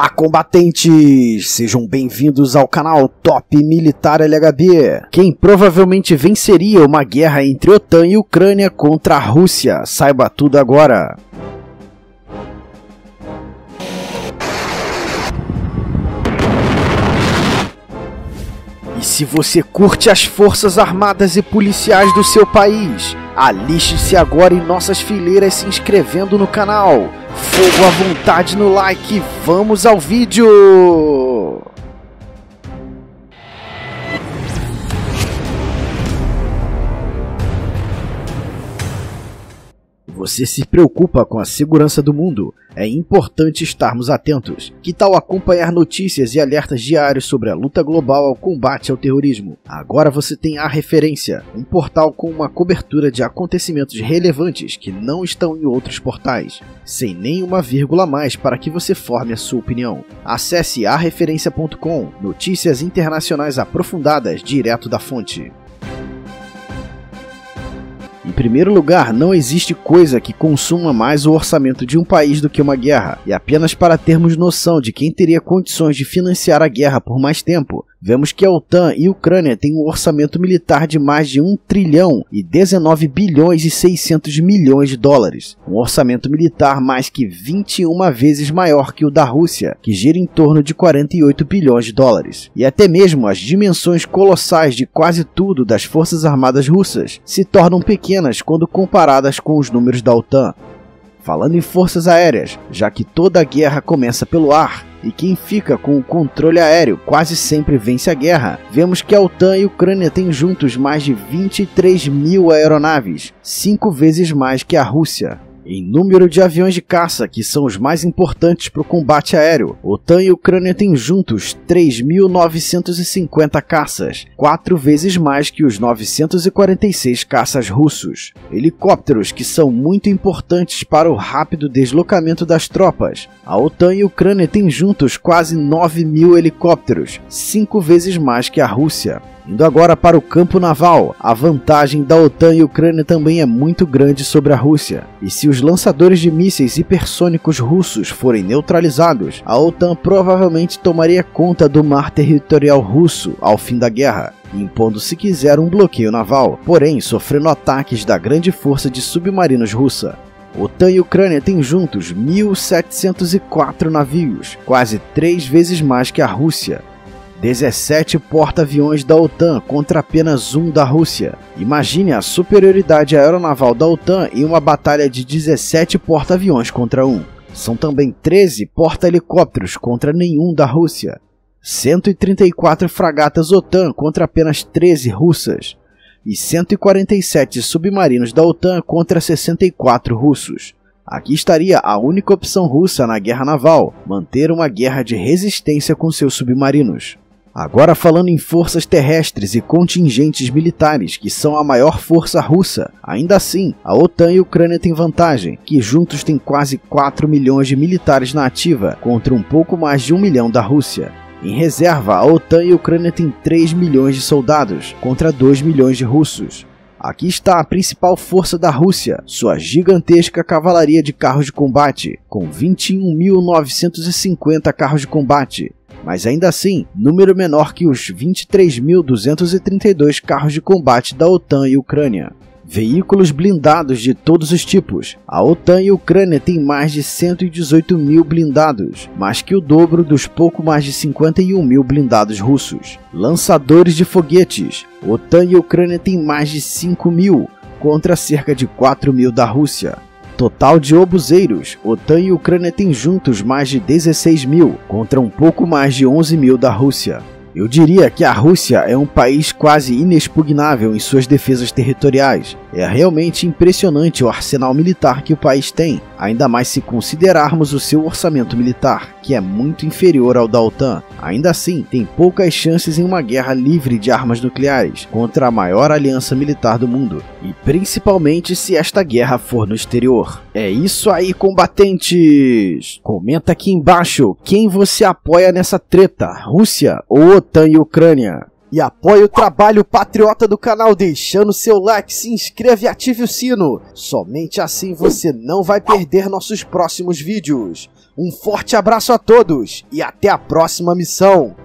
Olá, combatentes! Sejam bem-vindos ao canal Top Militar LHB. Quem provavelmente venceria uma guerra entre OTAN e Ucrânia contra a Rússia? Saiba tudo agora. E se você curte as forças armadas e policiais do seu país, aliste-se agora em nossas fileiras se inscrevendo no canal Fogo à vontade no like, vamos ao vídeo! Você se preocupa com a segurança do mundo? É importante estarmos atentos. Que tal acompanhar notícias e alertas diários sobre a luta global ao combate ao terrorismo? Agora você tem a referência, um portal com uma cobertura de acontecimentos relevantes que não estão em outros portais, sem nenhuma vírgula a mais para que você forme a sua opinião. Acesse areferência.com, notícias internacionais aprofundadas direto da fonte. Em primeiro lugar, não existe coisa que consuma mais o orçamento de um país do que uma guerra, e apenas para termos noção de quem teria condições de financiar a guerra por mais tempo, vemos que a OTAN e a Ucrânia têm um orçamento militar de mais de 1 trilhão e 19 bilhões e 600 milhões de dólares. Um orçamento militar mais que 21 vezes maior que o da Rússia, que gira em torno de 48 bilhões de dólares. E até mesmo as dimensões colossais de quase tudo das forças armadas russas se tornam pequenas quando comparadas com os números da OTAN. Falando em forças aéreas, já que toda guerra começa pelo ar, e quem fica com o controle aéreo quase sempre vence a guerra, vemos que a OTAN e a Ucrânia têm juntos mais de 23 mil aeronaves, cinco vezes mais que a Rússia. Em número de aviões de caça, que são os mais importantes para o combate aéreo, OTAN e Ucrânia têm juntos 3.950 caças, quatro vezes mais que os 946 caças russos. Helicópteros que são muito importantes para o rápido deslocamento das tropas. A OTAN e a Ucrânia têm juntos quase 9 mil helicópteros, cinco vezes mais que a Rússia. Indo agora para o campo naval, a vantagem da OTAN e Ucrânia também é muito grande sobre a Rússia. E se os lançadores de mísseis hipersônicos russos forem neutralizados, a OTAN provavelmente tomaria conta do mar territorial russo ao fim da guerra impondo se quiser um bloqueio naval, porém sofrendo ataques da grande força de submarinos russa. OTAN e Ucrânia têm juntos 1.704 navios, quase três vezes mais que a Rússia, 17 porta-aviões da OTAN contra apenas um da Rússia. Imagine a superioridade aeronaval da OTAN em uma batalha de 17 porta-aviões contra um. São também 13 porta-helicópteros contra nenhum da Rússia. 134 fragatas OTAN contra apenas 13 russas. E 147 submarinos da OTAN contra 64 russos. Aqui estaria a única opção russa na guerra naval: manter uma guerra de resistência com seus submarinos. Agora falando em forças terrestres e contingentes militares, que são a maior força russa, ainda assim, a OTAN e a Ucrânia têm vantagem, que juntos têm quase 4 milhões de militares na ativa, contra um pouco mais de 1 milhão da Rússia. Em reserva, a OTAN e a Ucrânia têm 3 milhões de soldados, contra 2 milhões de russos. Aqui está a principal força da Rússia, sua gigantesca cavalaria de carros de combate, com 21.950 carros de combate, mas ainda assim, número menor que os 23.232 carros de combate da OTAN e Ucrânia. Veículos blindados de todos os tipos. A OTAN e a Ucrânia têm mais de 118 mil blindados, mais que o dobro dos pouco mais de 51 mil blindados russos. Lançadores de foguetes. OTAN e a Ucrânia têm mais de 5 mil, contra cerca de 4 mil da Rússia. Total de obuseiros, OTAN e Ucrânia têm juntos mais de 16 mil, contra um pouco mais de 11 mil da Rússia. Eu diria que a Rússia é um país quase inexpugnável em suas defesas territoriais. É realmente impressionante o arsenal militar que o país tem, ainda mais se considerarmos o seu orçamento militar, que é muito inferior ao da OTAN. Ainda assim, tem poucas chances em uma guerra livre de armas nucleares contra a maior aliança militar do mundo, e principalmente se esta guerra for no exterior. É isso aí, combatentes! Comenta aqui embaixo quem você apoia nessa treta, Rússia ou OTAN e Ucrânia. E apoie o trabalho patriota do canal deixando seu like, se inscreva e ative o sino. Somente assim você não vai perder nossos próximos vídeos. Um forte abraço a todos e até a próxima missão.